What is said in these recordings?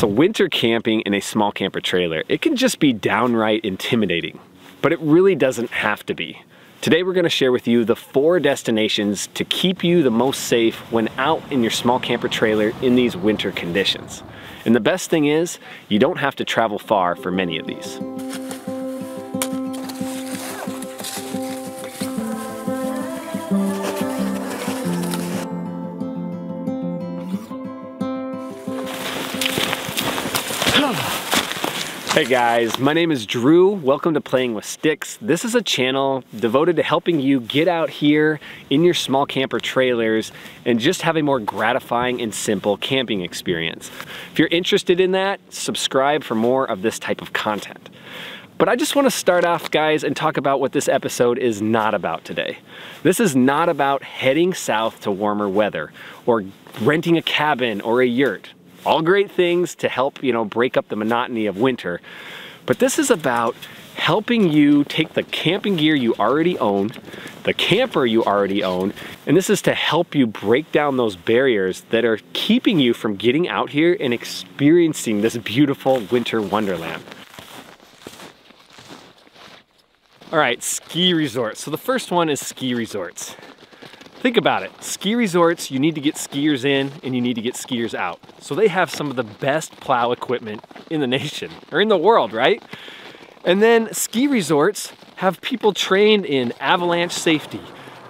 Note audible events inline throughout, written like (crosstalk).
So winter camping in a small camper trailer, it can just be downright intimidating, but it really doesn't have to be. Today we're gonna share with you the four destinations to keep you the most safe when out in your small camper trailer in these winter conditions. And the best thing is, you don't have to travel far for many of these. Hey guys, my name is Drew. Welcome to Playing with Sticks. This is a channel devoted to helping you get out here in your small camper trailers and just have a more gratifying and simple camping experience. If you're interested in that, subscribe for more of this type of content. But I just want to start off, guys, and talk about what this episode is not about today. This is not about heading south to warmer weather or renting a cabin or a yurt. All great things to help, you know, break up the monotony of winter. But this is about helping you take the camping gear you already own, the camper you already own, and this is to help you break down those barriers that are keeping you from getting out here and experiencing this beautiful winter wonderland. All right, ski resorts. So the first one is ski resorts. Think about it. Ski resorts, you need to get skiers in and you need to get skiers out. So they have some of the best plow equipment in the (laughs) nation or in the world, right? And then ski resorts have people trained in avalanche safety.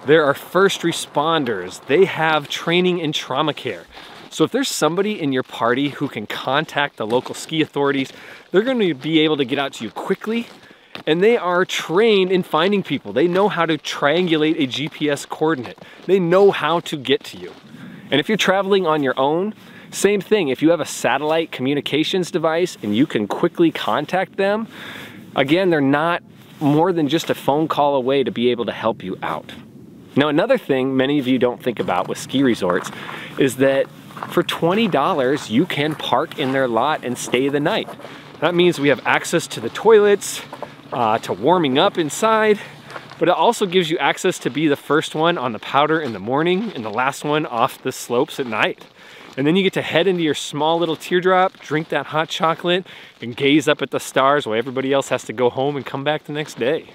There are first responders. They have training in trauma care. So if there's somebody in your party who can contact the local ski authorities, they're going to be able to get out to you quickly and they are trained in finding people. They know how to triangulate a GPS coordinate. They know how to get to you. And if you're traveling on your own, same thing. If you have a satellite communications device and you can quickly contact them, again, they're not more than just a phone call away to be able to help you out. Now, another thing many of you don't think about with ski resorts is that for $20, you can park in their lot and stay the night. That means we have access to the toilets, uh, to warming up inside, but it also gives you access to be the first one on the powder in the morning and the last one off the slopes at night. And then you get to head into your small little teardrop, drink that hot chocolate, and gaze up at the stars while everybody else has to go home and come back the next day.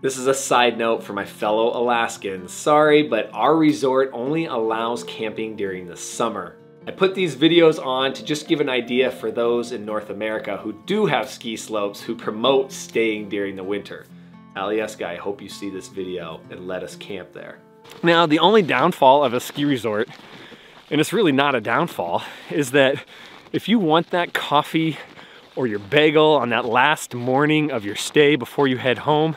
This is a side note for my fellow Alaskans. Sorry, but our resort only allows camping during the summer. I put these videos on to just give an idea for those in North America who do have ski slopes who promote staying during the winter. Alyeska, I hope you see this video and let us camp there. Now, the only downfall of a ski resort, and it's really not a downfall, is that if you want that coffee or your bagel on that last morning of your stay before you head home,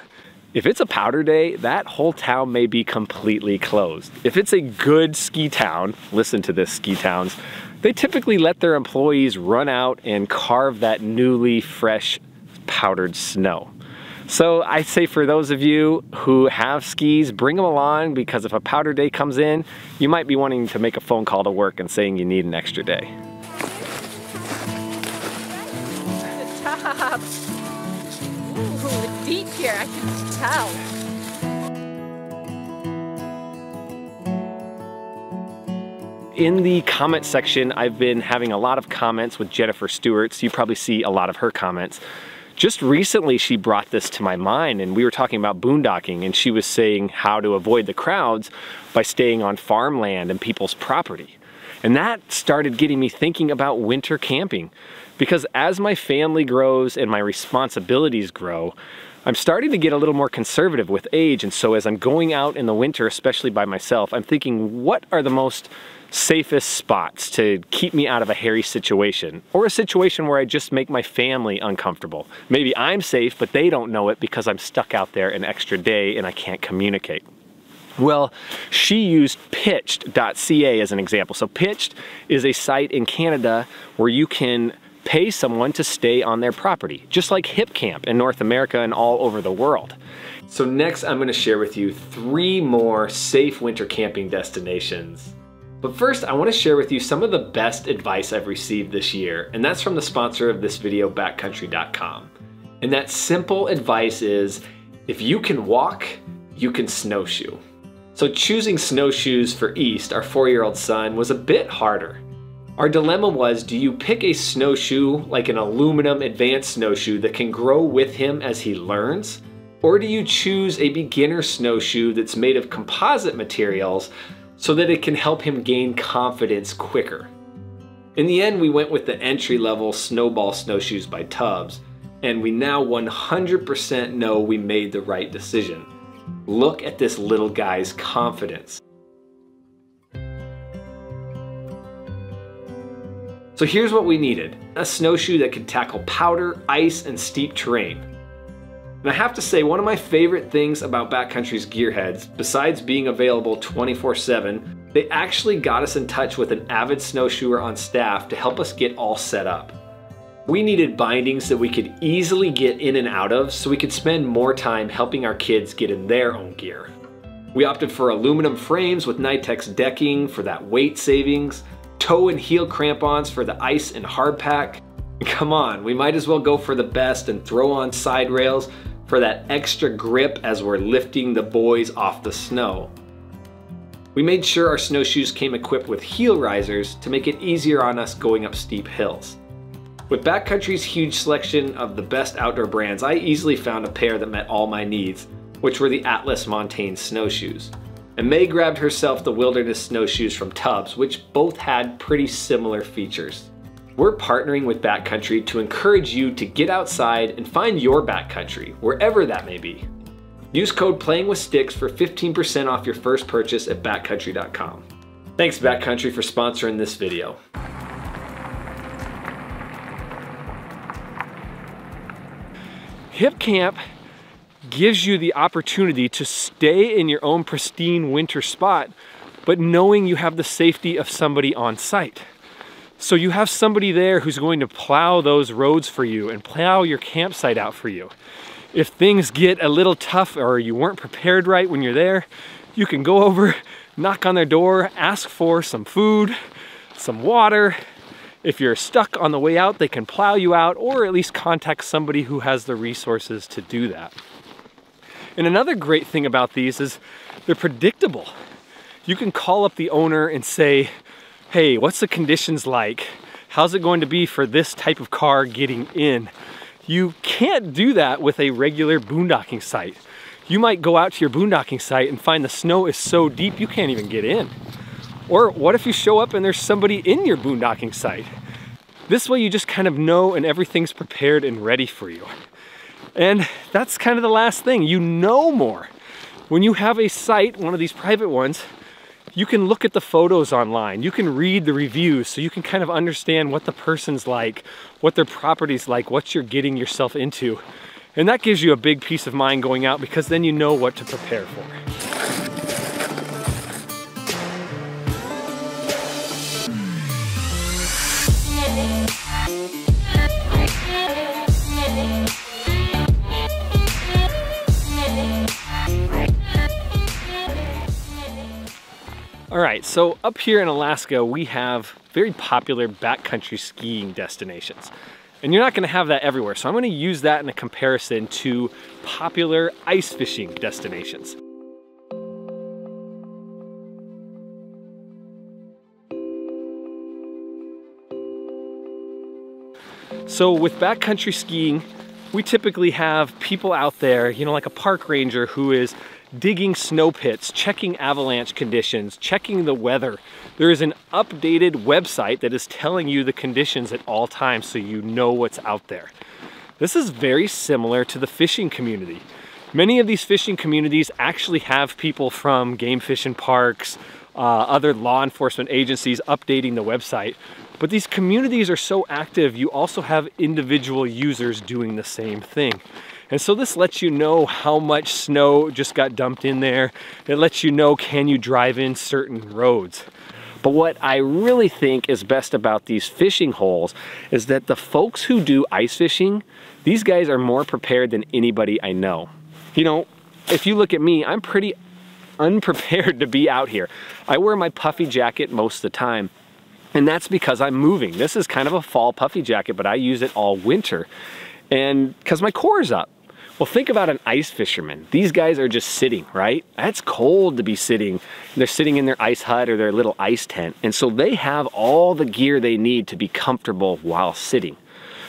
if it's a powder day, that whole town may be completely closed. If it's a good ski town, listen to this ski towns, they typically let their employees run out and carve that newly fresh powdered snow. So I say for those of you who have skis, bring them along because if a powder day comes in, you might be wanting to make a phone call to work and saying you need an extra day. Ooh, (laughs) deep here, I can tell. In the comment section, I've been having a lot of comments with Jennifer Stewart, so you probably see a lot of her comments. Just recently, she brought this to my mind, and we were talking about boondocking, and she was saying how to avoid the crowds by staying on farmland and people's property. And that started getting me thinking about winter camping. Because as my family grows and my responsibilities grow, I'm starting to get a little more conservative with age, and so as I'm going out in the winter, especially by myself, I'm thinking, what are the most safest spots to keep me out of a hairy situation or a situation where I just make my family uncomfortable. Maybe I'm safe, but they don't know it because I'm stuck out there an extra day and I can't communicate. Well, she used pitched.ca as an example. So pitched is a site in Canada where you can pay someone to stay on their property, just like Hipcamp in North America and all over the world. So next I'm gonna share with you three more safe winter camping destinations. But first, I wanna share with you some of the best advice I've received this year, and that's from the sponsor of this video, backcountry.com. And that simple advice is, if you can walk, you can snowshoe. So choosing snowshoes for East, our four-year-old son, was a bit harder. Our dilemma was, do you pick a snowshoe like an aluminum advanced snowshoe that can grow with him as he learns? Or do you choose a beginner snowshoe that's made of composite materials so that it can help him gain confidence quicker? In the end, we went with the entry level snowball snowshoes by Tubbs, and we now 100% know we made the right decision. Look at this little guy's confidence. So here's what we needed. A snowshoe that could tackle powder, ice, and steep terrain. And I have to say, one of my favorite things about Backcountry's gearheads, besides being available 24-7, they actually got us in touch with an avid snowshoer on staff to help us get all set up. We needed bindings that we could easily get in and out of so we could spend more time helping our kids get in their own gear. We opted for aluminum frames with Nytex decking for that weight savings, toe and heel crampons for the ice and hard pack. (laughs) Come on, we might as well go for the best and throw on side rails for that extra grip as we're lifting the boys off the snow. We made sure our snowshoes came equipped with heel risers to make it easier on us going up steep hills. With Backcountry's huge selection of the best outdoor brands, I easily found a pair that met all my needs, which were the Atlas Montane snowshoes. And May grabbed herself the Wilderness snowshoes from Tubbs, which both had pretty similar features. We're partnering with Backcountry to encourage you to get outside and find your backcountry, wherever that may be. Use code PLAYINGWITHSTICKS for 15% off your first purchase at backcountry.com. Thanks Backcountry for sponsoring this video. Hipcamp gives you the opportunity to stay in your own pristine winter spot, but knowing you have the safety of somebody on site. So you have somebody there who's going to plow those roads for you and plow your campsite out for you. If things get a little tough or you weren't prepared right when you're there, you can go over, knock on their door, ask for some food, some water, if you're stuck on the way out, they can plow you out or at least contact somebody who has the resources to do that. And another great thing about these is they're predictable. You can call up the owner and say, hey, what's the conditions like? How's it going to be for this type of car getting in? You can't do that with a regular boondocking site. You might go out to your boondocking site and find the snow is so deep you can't even get in. Or what if you show up and there's somebody in your boondocking site? This way you just kind of know and everything's prepared and ready for you. And that's kind of the last thing, you know more. When you have a site, one of these private ones, you can look at the photos online, you can read the reviews so you can kind of understand what the person's like, what their property's like, what you're getting yourself into. And that gives you a big peace of mind going out because then you know what to prepare for. All right, so up here in Alaska, we have very popular backcountry skiing destinations. And you're not gonna have that everywhere, so I'm gonna use that in a comparison to popular ice fishing destinations. So with backcountry skiing, we typically have people out there, you know, like a park ranger who is digging snow pits, checking avalanche conditions, checking the weather. There is an updated website that is telling you the conditions at all times so you know what's out there. This is very similar to the fishing community. Many of these fishing communities actually have people from game fishing parks, uh, other law enforcement agencies updating the website. But these communities are so active, you also have individual users doing the same thing. And so this lets you know how much snow just got dumped in there. It lets you know can you drive in certain roads. But what I really think is best about these fishing holes is that the folks who do ice fishing, these guys are more prepared than anybody I know. You know, if you look at me, I'm pretty unprepared (laughs) to be out here. I wear my puffy jacket most of the time, and that's because I'm moving. This is kind of a fall puffy jacket, but I use it all winter. And because my core is up. Well, think about an ice fisherman. These guys are just sitting, right? That's cold to be sitting. They're sitting in their ice hut or their little ice tent. And so they have all the gear they need to be comfortable while sitting.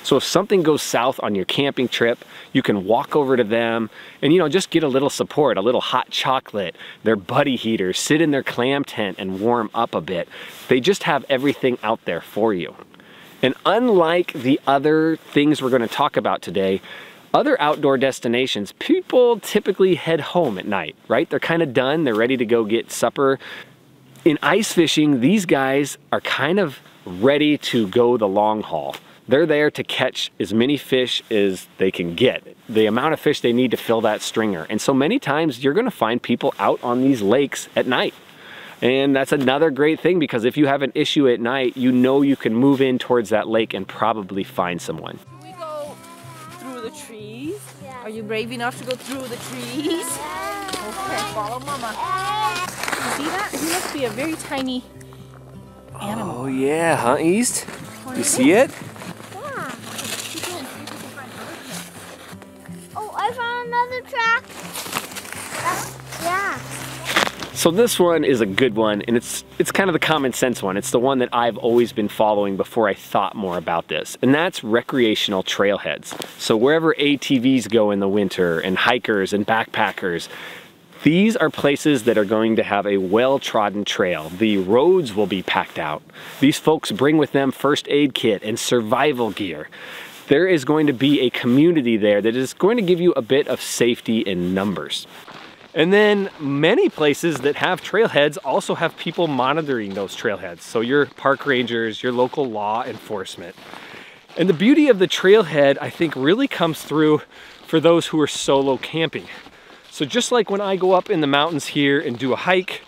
So if something goes south on your camping trip, you can walk over to them and you know just get a little support, a little hot chocolate, their buddy heater, sit in their clam tent and warm up a bit. They just have everything out there for you. And unlike the other things we're going to talk about today, other outdoor destinations, people typically head home at night, right? They're kind of done, they're ready to go get supper. In ice fishing, these guys are kind of ready to go the long haul. They're there to catch as many fish as they can get, the amount of fish they need to fill that stringer. And so many times you're gonna find people out on these lakes at night. And that's another great thing because if you have an issue at night, you know you can move in towards that lake and probably find someone. We go through the trees? Are you brave enough to go through the trees? Okay, follow mama. You see that? He must be a very tiny animal. Oh yeah, huh East? You see it? Yeah. Oh, I found another track. Yeah. So this one is a good one and it's it's kind of the common sense one. It's the one that I've always been following before I thought more about this. And that's recreational trailheads. So wherever ATVs go in the winter and hikers and backpackers, these are places that are going to have a well-trodden trail. The roads will be packed out. These folks bring with them first aid kit and survival gear. There is going to be a community there that is going to give you a bit of safety in numbers. And then many places that have trailheads also have people monitoring those trailheads. So your park rangers, your local law enforcement. And the beauty of the trailhead, I think, really comes through for those who are solo camping. So just like when I go up in the mountains here and do a hike,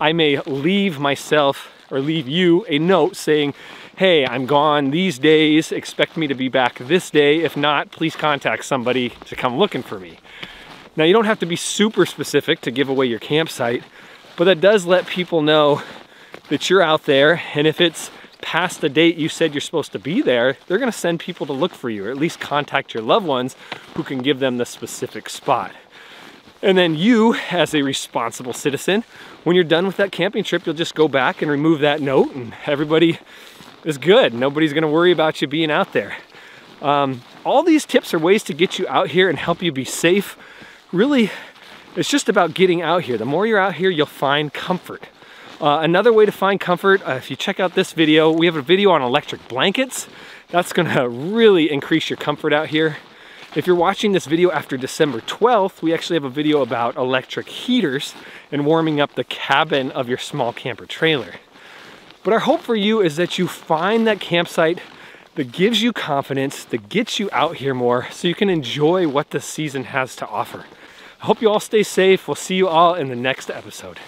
I may leave myself or leave you a note saying, hey, I'm gone these days, expect me to be back this day. If not, please contact somebody to come looking for me. Now you don't have to be super specific to give away your campsite, but that does let people know that you're out there and if it's past the date you said you're supposed to be there, they're gonna send people to look for you or at least contact your loved ones who can give them the specific spot. And then you, as a responsible citizen, when you're done with that camping trip, you'll just go back and remove that note and everybody is good. Nobody's gonna worry about you being out there. Um, all these tips are ways to get you out here and help you be safe. Really, it's just about getting out here. The more you're out here, you'll find comfort. Uh, another way to find comfort, uh, if you check out this video, we have a video on electric blankets. That's gonna (laughs) really increase your comfort out here. If you're watching this video after December 12th, we actually have a video about electric heaters and warming up the cabin of your small camper trailer. But our hope for you is that you find that campsite that gives you confidence, that gets you out here more so you can enjoy what the season has to offer. I hope you all stay safe. We'll see you all in the next episode.